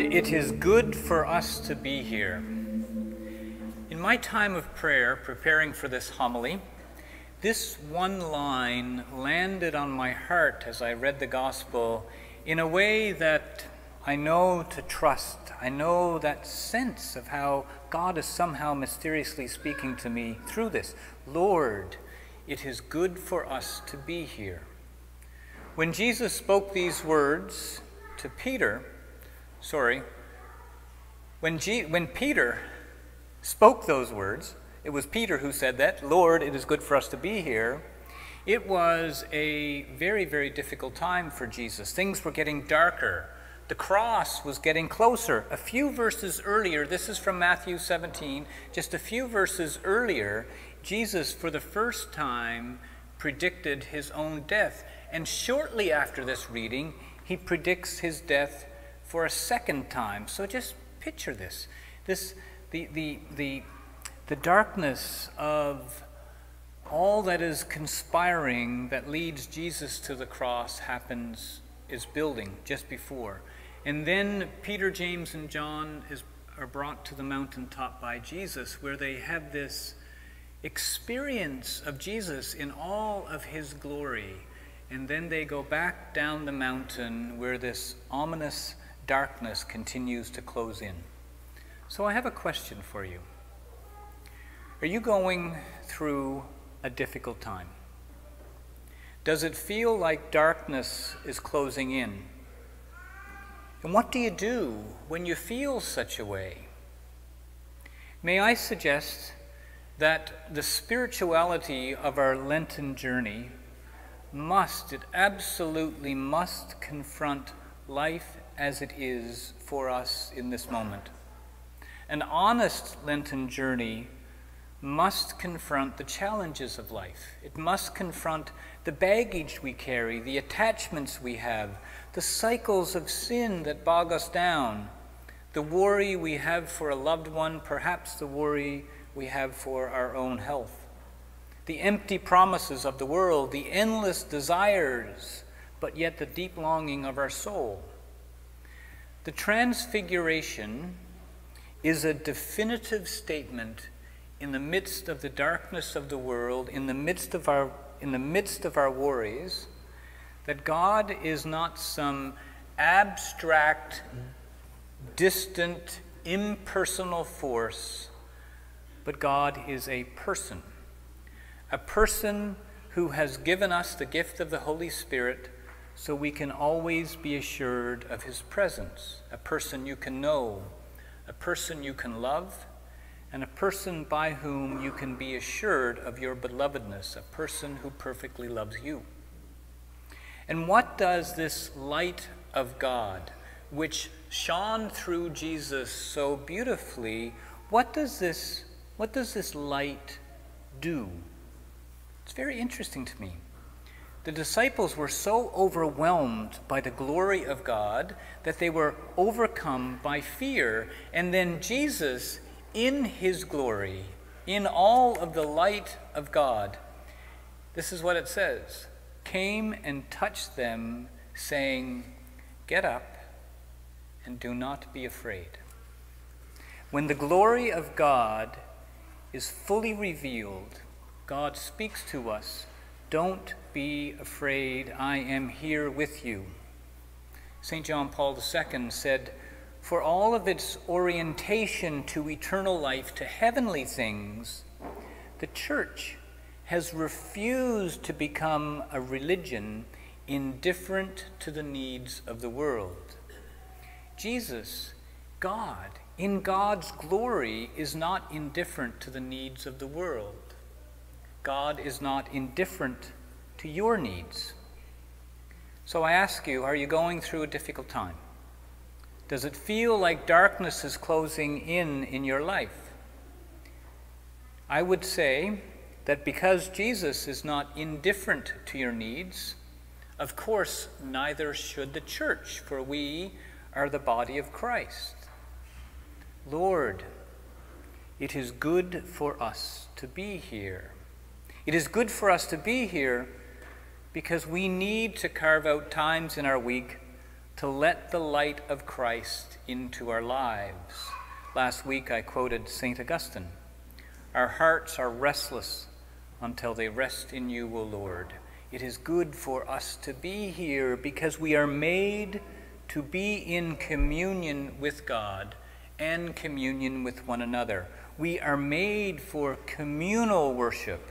It is good for us to be here. In my time of prayer, preparing for this homily, this one line landed on my heart as I read the gospel in a way that I know to trust. I know that sense of how God is somehow mysteriously speaking to me through this. Lord, it is good for us to be here. When Jesus spoke these words to Peter, sorry, when, G, when Peter spoke those words, it was Peter who said that, Lord, it is good for us to be here. It was a very, very difficult time for Jesus. Things were getting darker. The cross was getting closer. A few verses earlier, this is from Matthew 17, just a few verses earlier, Jesus, for the first time, predicted his own death. And shortly after this reading, he predicts his death for a second time. So just picture this. This the the the the darkness of all that is conspiring that leads Jesus to the cross happens is building just before. And then Peter, James, and John is, are brought to the mountaintop by Jesus, where they have this experience of Jesus in all of his glory. And then they go back down the mountain where this ominous darkness continues to close in. So I have a question for you. Are you going through a difficult time? Does it feel like darkness is closing in? And what do you do when you feel such a way? May I suggest that the spirituality of our Lenten journey must, it absolutely must confront life as it is for us in this moment. An honest Lenten journey must confront the challenges of life. It must confront the baggage we carry, the attachments we have, the cycles of sin that bog us down, the worry we have for a loved one, perhaps the worry we have for our own health the empty promises of the world, the endless desires, but yet the deep longing of our soul. The Transfiguration is a definitive statement in the midst of the darkness of the world, in the midst of our, in the midst of our worries, that God is not some abstract, distant, impersonal force, but God is a person. A person who has given us the gift of the Holy Spirit so we can always be assured of his presence, a person you can know, a person you can love, and a person by whom you can be assured of your belovedness, a person who perfectly loves you. And what does this light of God, which shone through Jesus so beautifully, what does this, what does this light do? It's very interesting to me. The disciples were so overwhelmed by the glory of God that they were overcome by fear. And then Jesus, in his glory, in all of the light of God, this is what it says came and touched them, saying, Get up and do not be afraid. When the glory of God is fully revealed, God speaks to us Don't be afraid, I am here with you. St. John Paul II said, For all of its orientation to eternal life, to heavenly things, the church has refused to become a religion indifferent to the needs of the world. Jesus, God, in God's glory, is not indifferent to the needs of the world. God is not indifferent to your needs. So I ask you, are you going through a difficult time? Does it feel like darkness is closing in in your life? I would say that because Jesus is not indifferent to your needs, of course, neither should the church, for we are the body of Christ. Lord, it is good for us to be here. It is good for us to be here because we need to carve out times in our week to let the light of Christ into our lives. Last week I quoted St. Augustine Our hearts are restless until they rest in you, O Lord. It is good for us to be here because we are made to be in communion with God and communion with one another. We are made for communal worship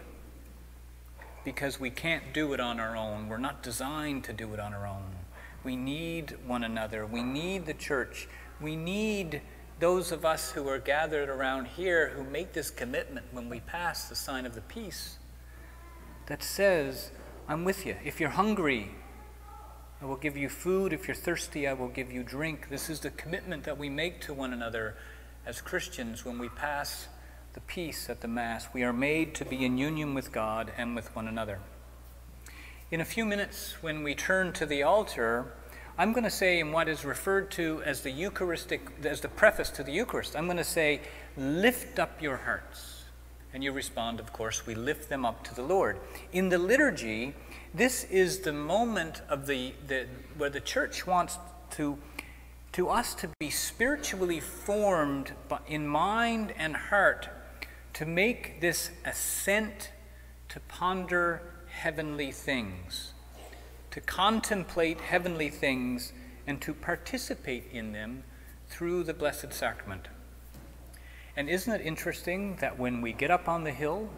because we can't do it on our own. We're not designed to do it on our own. We need one another. We need the church. We need those of us who are gathered around here who make this commitment when we pass the sign of the peace that says, I'm with you. If you're hungry, I will give you food. If you're thirsty, I will give you drink. This is the commitment that we make to one another as Christians when we pass the peace at the Mass. We are made to be in union with God and with one another. In a few minutes, when we turn to the altar, I'm going to say in what is referred to as the Eucharistic, as the preface to the Eucharist, I'm going to say, lift up your hearts. And you respond, of course, we lift them up to the Lord. In the liturgy, this is the moment of the, the where the church wants to to us to be spiritually formed in mind and heart to make this ascent to ponder heavenly things, to contemplate heavenly things, and to participate in them through the Blessed Sacrament. And isn't it interesting that when we get up on the hill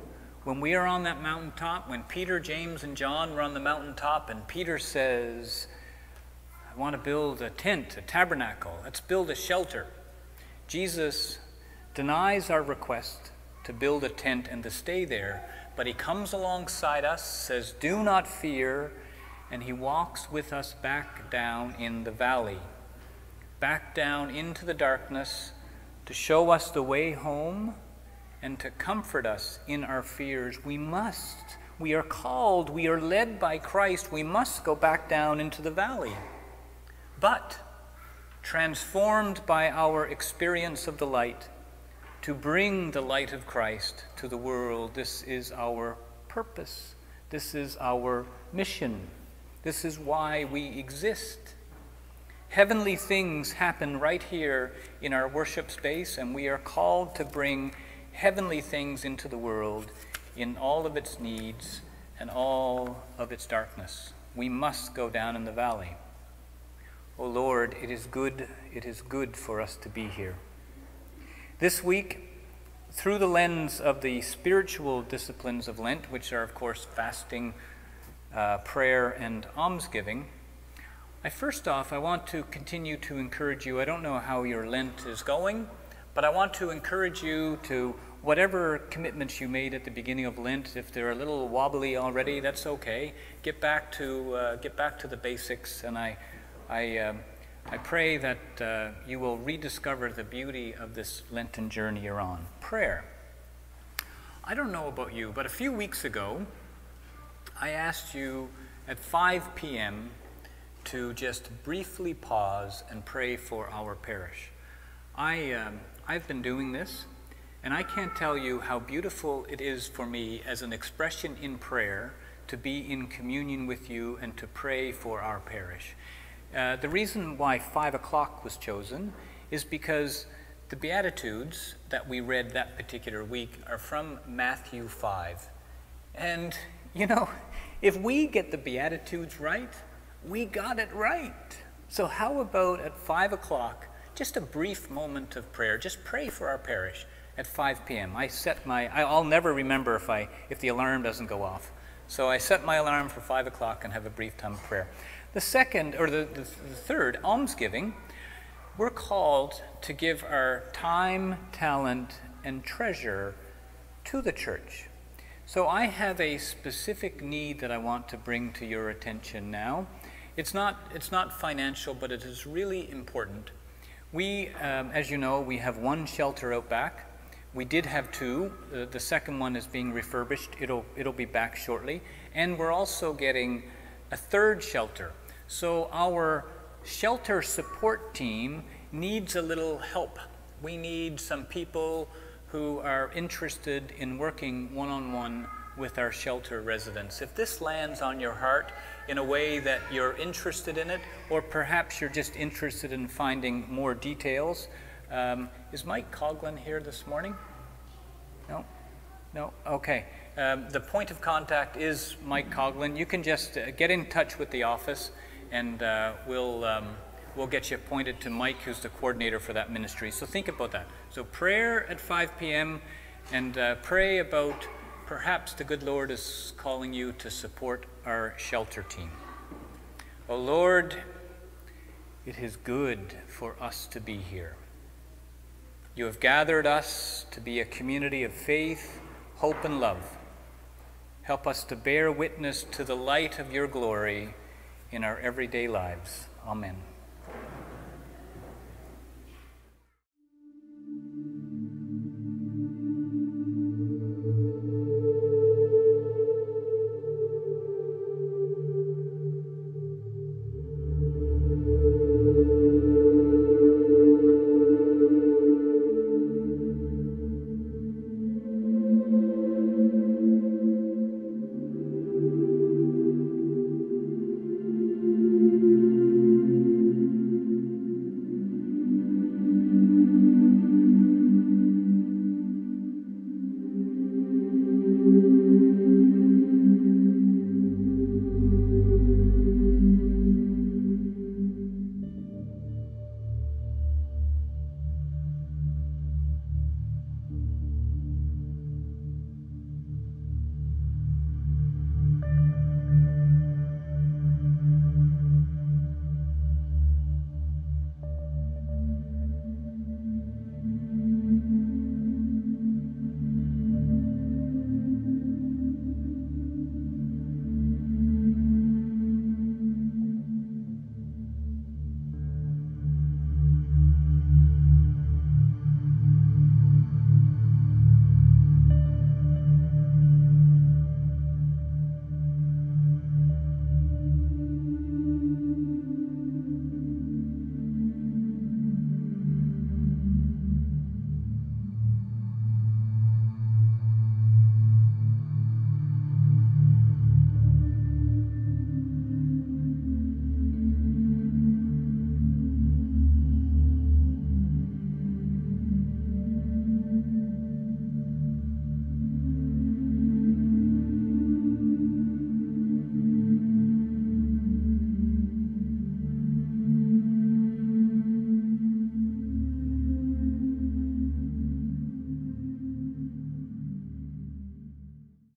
when we are on that mountaintop, when Peter, James, and John were on the mountaintop, and Peter says, I want to build a tent, a tabernacle, let's build a shelter. Jesus denies our request to build a tent and to stay there, but he comes alongside us, says, Do not fear, and he walks with us back down in the valley, back down into the darkness to show us the way home and to comfort us in our fears. We must. We are called, we are led by Christ. We must go back down into the valley. But, transformed by our experience of the light, to bring the light of Christ to the world, this is our purpose. This is our mission. This is why we exist. Heavenly things happen right here in our worship space, and we are called to bring heavenly things into the world in all of its needs and all of its darkness. We must go down in the valley. O oh Lord, it is good, it is good for us to be here. This week, through the lens of the spiritual disciplines of Lent, which are, of course, fasting, uh, prayer, and almsgiving, I first off, I want to continue to encourage you. I don't know how your Lent is going. But I want to encourage you to whatever commitments you made at the beginning of Lent, if they're a little wobbly already, that's okay. Get back to uh, get back to the basics, and I, I, um, I pray that uh, you will rediscover the beauty of this Lenten journey you're on. Prayer. I don't know about you, but a few weeks ago, I asked you at 5 p.m. to just briefly pause and pray for our parish. I, um, I've been doing this, and I can't tell you how beautiful it is for me as an expression in prayer to be in communion with you and to pray for our parish. Uh, the reason why 5 o'clock was chosen is because the Beatitudes that we read that particular week are from Matthew 5. And, you know, if we get the Beatitudes right, we got it right. So, how about at 5 o'clock just a brief moment of prayer. Just pray for our parish at 5 p.m. I set my, I'll never remember if, I, if the alarm doesn't go off. So I set my alarm for 5 o'clock and have a brief time of prayer. The second, or the, the, the third, almsgiving, we're called to give our time, talent, and treasure to the church. So I have a specific need that I want to bring to your attention now. It's not, it's not financial, but it is really important. We, um, as you know, we have one shelter out back. We did have two. Uh, the second one is being refurbished. It'll, it'll be back shortly. And we're also getting a third shelter. So our shelter support team needs a little help. We need some people who are interested in working one-on-one with our shelter residents. If this lands on your heart in a way that you're interested in it, or perhaps you're just interested in finding more details, um, is Mike Coughlin here this morning? No? No? Okay. Um, the point of contact is Mike Coughlin. You can just uh, get in touch with the office and uh, we'll, um, we'll get you appointed to Mike, who's the coordinator for that ministry. So think about that. So prayer at 5 p.m. and uh, pray about perhaps the good Lord is calling you to support our shelter team. Oh Lord, it is good for us to be here. You have gathered us to be a community of faith, hope, and love. Help us to bear witness to the light of your glory in our everyday lives. Amen.